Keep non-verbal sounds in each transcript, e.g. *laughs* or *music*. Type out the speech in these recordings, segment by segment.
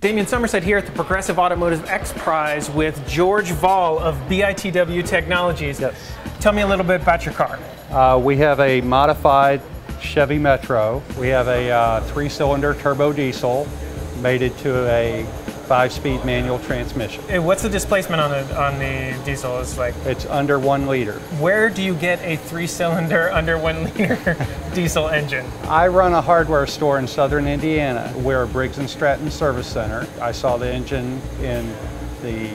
Damien Somerset here at the Progressive Automotive X Prize with George Voll of BITW Technologies. Yes. Tell me a little bit about your car. Uh, we have a modified Chevy Metro. We have a uh, three-cylinder turbo diesel mated to a five-speed manual transmission. Uh, What's the displacement on the on the diesel? Is like It's under one liter. where do you get a three-cylinder *laughs* under one liter *laughs* diesel engine? I run a hardware store in southern Indiana. We're a Briggs & Stratton service center. I saw the engine in the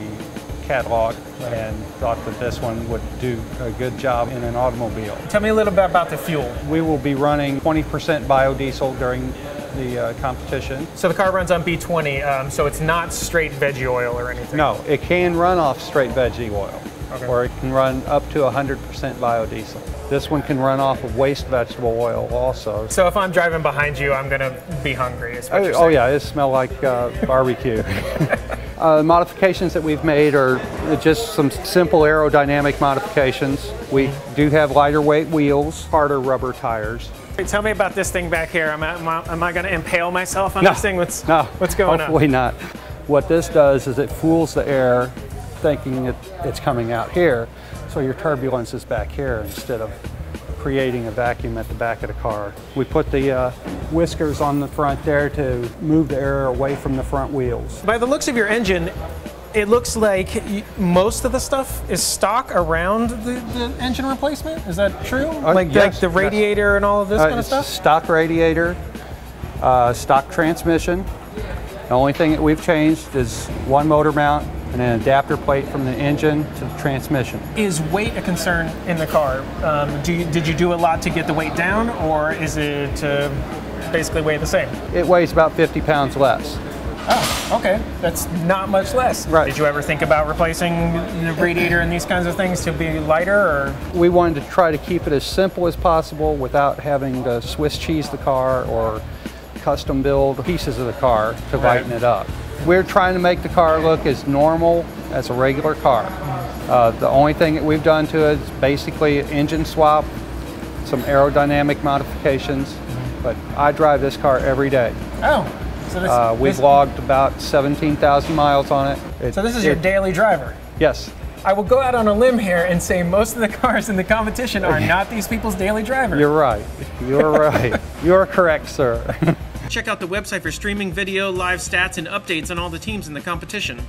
catalog and thought that this one would do a good job in an automobile. Tell me a little bit about the fuel. We will be running 20% biodiesel during the uh, competition. So the car runs on B20, um, so it's not straight veggie oil or anything. No, it can run off straight veggie oil, Okay. or it can run up to 100% biodiesel. This one can run off of waste vegetable oil also. So if I'm driving behind you, I'm gonna be hungry. Oh, oh yeah, it smells like uh, barbecue. *laughs* uh, modifications that we've made are just some simple aerodynamic modifications. We do have lighter weight wheels, harder rubber tires. Hey, Tell me about this thing back here. Am I, am I, am I gonna impale myself on No, this thing? What's, No, what's going hopefully on? not. What this does is it fools the air, thinking it, it's coming out here, so your turbulence is back here instead of creating a vacuum at the back of the car. We put the uh, whiskers on the front there to move the air away from the front wheels. By the looks of your engine, it looks like most of the stuff is stock around the, the engine replacement. Is that true? like, yes, like the yes. radiator and all of this Uh, kind of stuff? Stock radiator, uh, stock transmission. The only thing that we've changed is one motor mount and an adapter plate from the engine to the transmission. Is weight a concern in the car? Um, do you, did you do a lot to get the weight down, or is it uh, basically weigh the same? It weighs about 50 pounds less. Oh, okay. That's not much less. Right. Did you ever think about replacing the radiator and these kinds of things to be lighter, or We wanted to try to keep it as simple as possible without having to Swiss cheese the car or custom build pieces of the car to Right. lighten it up. We're trying to make the car look as normal as a regular car. Uh, the only thing that we've done to it is basically engine swap, some aerodynamic modifications, but I drive this car every day. oh, so this, Uh, we've this, logged about 17,000 miles on it. It- so this is your daily driver. Yes. I will go out on a limb here and say most of the *laughs* cars in the competition are not these people's daily drivers. You're right. You're *laughs* right. You're correct, sir. Check out the website for streaming video, live stats, and updates on all the teams in the competition.